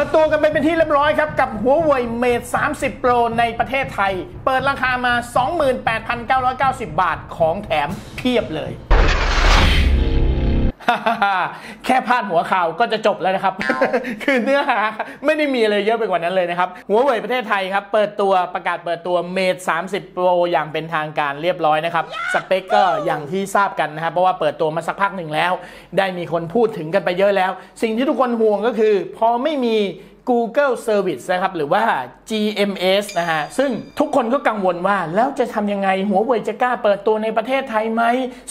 ปิดตัวกันไปเป็นที่เรียบร้อยครับ กับหัวเว่ยเมท30 Pro ในประเทศไทย เปิดราคามา 28,990 บาทของแถมเพียบเลย แค่พาดหัวข่าวก็จะจบแล้วนะครับ คือเนื้อหาไม่ได้มีอะไรเยอะไปกว่านั้นเลยนะครับหัวเว่ยประเทศไทยครับ เปิดตัวประกาศเปิดตัวเมท30 Pro อย่างเป็นทางการเรียบร้อยนะครับ สเปคก็อย่างที่ทราบกันนะครับ เพราะว่าเปิดตัวมาสักพักหนึ่งแล้ว ได้มีคนพูดถึงกันไปเยอะแล้ว สิ่งที่ทุกคนห่วงก็คือ พอไม่มี Google Service นะครับหรือว่า GMS นะฮะซึ่งทุกคนก็กังวลว่า แล้วจะทำยังไงหัวเว่ยจะกล้าเปิดตัวในประเทศไทยไหม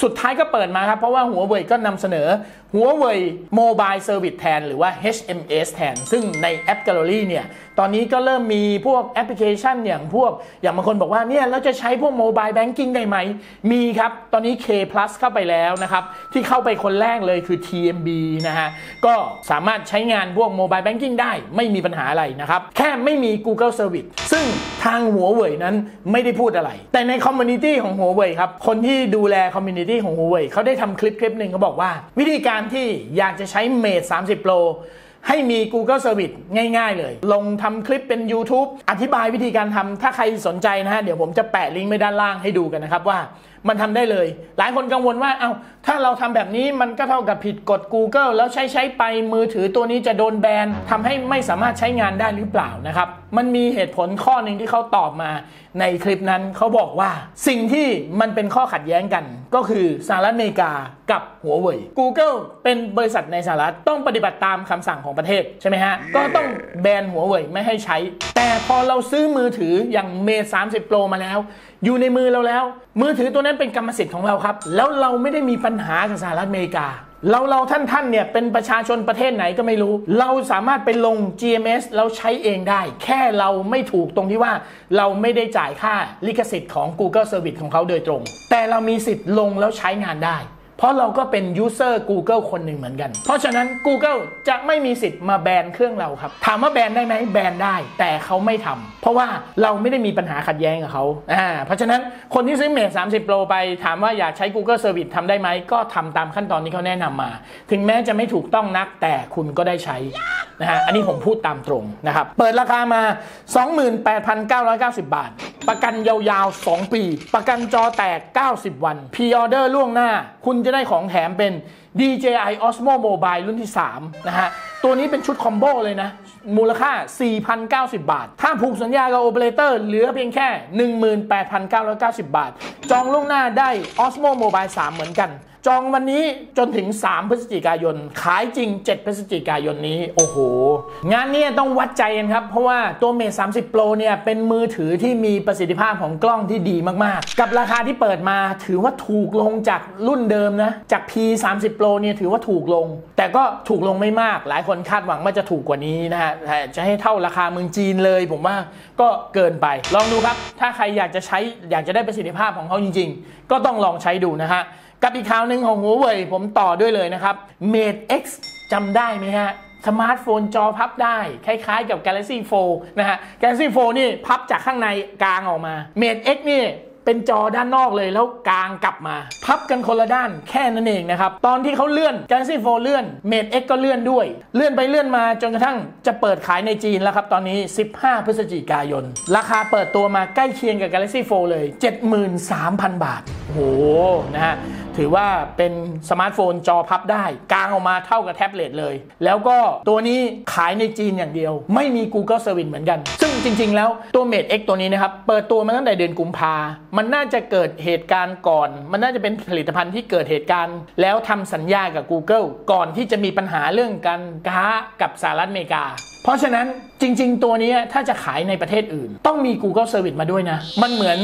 สุดท้ายก็เปิดมาครับเพราะว่าหัวเว่ยก็นำเสนอหัวเว่ย Mobile Service แทนหรือว่า HMS แทน ซึ่งในแอป Gallery เนี่ยตอนนี้ก็เริ่มมีพวกแอปพลิเคชันอย่างพวก อย่างบางคนบอกว่าเนี่ยเราจะใช้พวก Mobile Banking ได้ไหม มีครับ ตอนนี้ K Plus เข้าไปแล้วนะครับ ที่เข้าไปคนแรกเลยคือ TMB นะฮะ ก็สามารถใช้งานพวก Mobile Banking ได้ไม่มีปัญหาอะไรนะครับ แค่ไม่มี Google Service ซึ่งทางหัวเว่ยนั้นไม่ได้พูดอะไร แต่ใน community ของหัวเว่ยครับ คนที่ดูแล community ของหัวเว่ยเขาได้ทำคลิปคลิปหนึ่งเขาบอกว่า วิธีการที่อยากจะใช้ Mate 30 Pro ให้มี Google Service ง่าย ๆ เลย ลงทำคลิปเป็น YouTube อธิบายวิธีการทำถ้าใครสนใจนะฮะเดี๋ยวผมจะแปะลิงก์ไว้ด้านล่างให้ดูกันนะครับว่า มันทำได้เลย หลายคนกังวลว่าเอา้าถ้าเราทำแบบนี้มันก็เท่ากับผิดกฎ Google แล้วใช้ใช้ไปมือถือตัวนี้จะโดนแบนทำให้ไม่สามารถใช้งานได้หรือเปล่านะครับ มันมีเหตุผลข้อหนึ่งที่เขาตอบมาในคลิปนั้นเขาบอกว่าสิ่งที่มันเป็นข้อขัดแย้งกัน ก็คือสหรัฐอเมริกากับหัวเว่ย Google เป็นบริษัทในสหรัฐต้องปฏิบัติตามคำสั่งของประเทศใช่ไหมฮะก็ต้องแบนหัวเว่ยไม่ให้ใช้ แต่พอเราซื้อมือถืออย่างเมท30 Pro มาแล้ว อยู่ในมือเราแล้ว มือถือตัวนั้นเป็นกรรมสิทธิ์ของเราครับ แล้วเราไม่ได้มีปัญหากับสหรัฐอเมริกา เราเราท่านท่านเนี่ยเป็นประชาชนประเทศไหนก็ไม่รู้ เราสามารถไปลง GMS แล้วใช้เองได้ แค่เราไม่ถูกตรงที่ว่า เราไม่ได้จ่ายค่าลิขสิทธิ์ของ Google Service ของเขาโดยตรง แต่เรามีสิทธิ์ลงแล้วใช้งานได้ เพราะเราก็เป็นยูเซอร์ Google คนหนึ่งเหมือนกัน เพราะฉะนั้น Google จะไม่มีสิทธิ์มาแบนเครื่องเราครับ ถามว่าแบนได้ไหมแบนได้ แต่เขาไม่ทำเพราะว่าเราไม่ได้มีปัญหาขัดแย้งกับเขาอ่าเพราะฉะนั้นคนที่ซื้อเมท30 Pro ไป ถามว่าอยากใช้ Google Service ทำได้ไหม ก็ทำตามขั้นตอนที่เขาแนะนำมา ถึงแม้จะไม่ถูกต้องนักแต่คุณก็ได้ใช้นะฮะอันนี้ผมพูดตามตรงนะครับเปิดราคามา 28,990 บาท ประกันยาวๆ 2 ปี ประกันจอแตก 90 วันพ r ออเดอร์ล่วงหน้าคุณจะได้ของแถมเป็น DJI Osmo Mobile รุ่นที่ 3 นะฮะ ตัวนี้เป็นชุดคอมโบเลยนะ มูลค่า 4,090 บาท ถ้าผูกสัญญากับโอเปอเรเตอร์เหลือเพียงแค่ 18,990 บาท จองล่วงหน้าได้ Osmo Mobile 3 เหมือนกัน จองวันนี้จนถึง 3 พฤศจิกายน ขายจริง 7 พฤศจิกายนนี้ โอ้โห งานนี้ต้องวัดใจกันครับ เพราะว่าตัวเมท30 Pro เนี่ย เป็นมือถือที่มีประสิทธิภาพของกล้องที่ดีมาก ๆ กับราคาที่เปิดมาถือว่าถูกลงจากรุ่นเดิมนะ จาก P 30 Pro เนี่ยถือว่าถูกลง แต่ก็ถูกลงไม่มาก หลายคนคาดหวังว่าจะถูกกว่านี้นะฮะจะให้เท่าราคาเมืองจีนเลย ผมว่าก็เกินไป ลองดูครับ ถ้าใครอยากจะใช้อยากจะได้ประสิทธิภาพของเขาจริง ๆ ก็ต้องลองใช้ดูนะฮะ กับอีกข่าวหนึ่งของหัวเว่ยผมต่อด้วยเลยนะครับ Mate X จำได้ไหมฮะสมาร์ทโฟนจอพับได้ คล้ายๆกับ Galaxy 4 นะฮะ Galaxy 4 นี่พับจากข้างในกลางออกมา Mate X นี่เป็นจอด้านนอกเลยแล้วกลางกลับมา พับกันคนละด้านแค่นั้นเองนะครับ ตอนที่เขาเลื่อน Galaxy 4 เลื่อน Mate X ก็เลื่อนด้วย เลื่อนไปเลื่อนมาจนกระทั่งจะเปิดขายในจีนแล้วครับ ตอนนี้ 15 พฤศจิกายน ราคาเปิดตัวมาใกล้เคียงกับ Galaxy 4 เลย 73,000 บาท หนะฮะถือว่าเป็นสมาร์ทโฟนจอพับได้ กลางออกมาเท่ากับแท็บเล็ตเลย แล้วก็ตัวนี้ขายในจีนอย่างเดียว ไม่มี Google Service เหมือนกัน ซึ่งจริง ๆ แล้วตัว Mate X ตัวนี้นะครับ เปิดตัวมาตั้งแต่เดือนกุมภามันน่าจะเกิดเหตุการณ์ก่อน มันน่าจะเป็นผลิตภัณฑ์ที่เกิดเหตุการณ์ แล้วทำสัญญากับ Google ก่อนที่จะมีปัญหาเรื่องการค้ากับสหรัฐอเมริกา เพราะฉะนั้นจริง ๆ ตัวนี้ถ้าจะขายในประเทศอื่น ต้องมี Google Service มาด้วยนะ มันเหมือน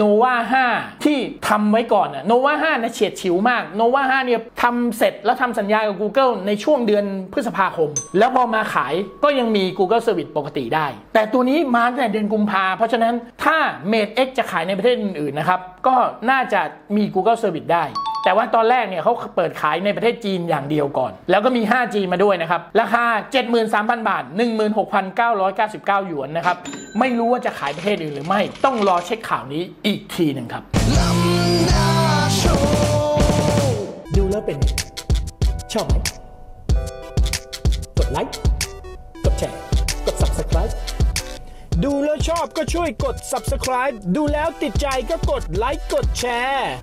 Nova 5 ที่ทำไว้ก่อนอะ Nova 5นะเฉียดฉิวมาก Nova 5เนี่ยทำเสร็จแล้วทำสัญญากับ Google ในช่วงเดือนพฤษภาคม แล้วพอมาขายก็ยังมี Google Service ปกติได้ แต่ตัวนี้มาตั้งแต่เดือนกุมภาเพราะฉะนั้นถ้า Mate X จะขายในประเทศอื่นๆนะครับก็น่าจะมี Google Service ได้ แต่ว่าตอนแรกเนี่ยเขาเปิดขายในประเทศจีนอย่างเดียวก่อน แล้วก็มี 5G มาด้วยนะครับ ราคา 73,000 บาท 16,999 หยวนนะครับ ไม่รู้ว่าจะขายประเทศอื่นหรือไม่ ต้องรอเช็คข่าวนี้อีกทีหนึ่งครับดูแล้วเป็นชอบไหมกดไลค์ กดแชร์ กด subscribe ดูแล้วชอบก็ช่วยกด subscribe ดูแล้วติดใจก็กดไลค์ กดแชร์